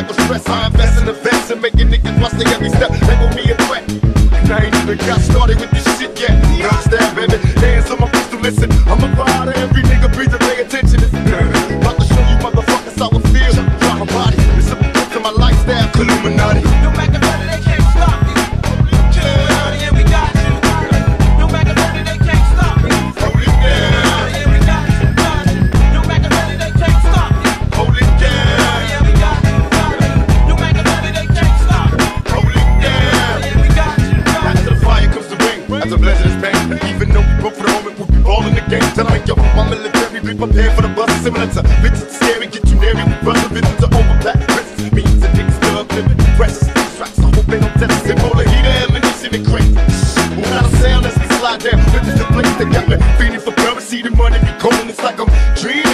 Michael Stress. I invest in events and making niggas bust every step. Label be a threat. And I ain't even got started with this shit yet. this pain. Even though we broke for the moment, we'll be balling the game. Tell like, yo, my military, be prepared for the bus. Similar to bitches scary, get you nary. We brother, vision to overlap. Risks means a nigga's thug living. Press straps, I hope they don't test it. Roll a heater, ammunition, and crank. Without a sound as we slide down. This is the place that got me. Feeding for currency. the money be cold. It's like I'm dreaming.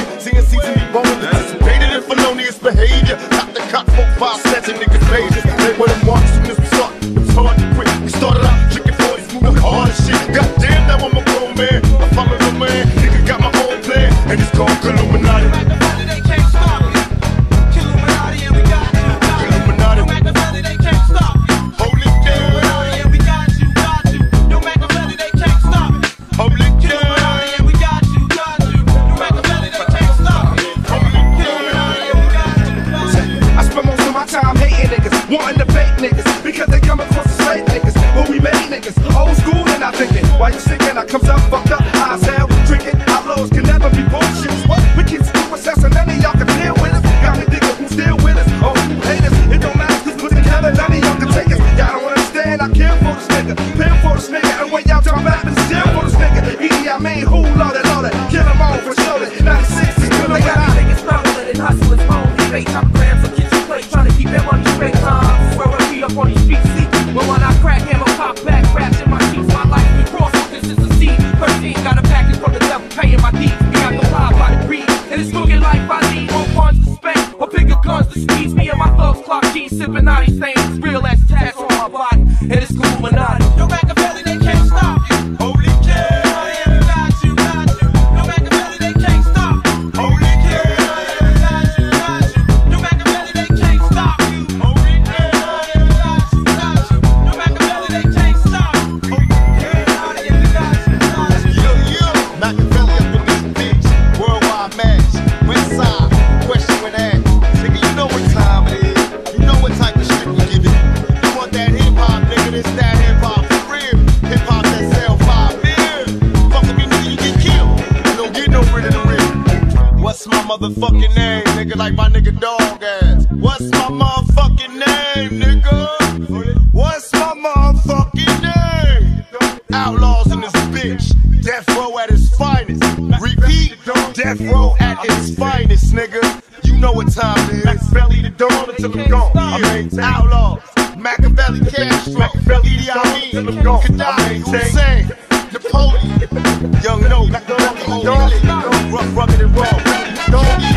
Wanting to fake niggas because they come across the straight niggas. But we made niggas, old school and I thinking. Why you sticking? I comes up fucked up. Sipping all these things. What's my motherfucking name, nigga? Like my nigga dog ass. What's my motherfucking name, nigga? What's my motherfucking name? Outlawz in this bitch. Death row at its finest. Repeat, death row at its finest, nigga. You know what time it is. Belly the dawn until I'm gone. I mean, Outlawz. Makaveli, Kastro, E.D.I. Mean, Kadafi, Hussein, Napoleon, Young No, like the Dolly, rough, rugged and raw, Dolly.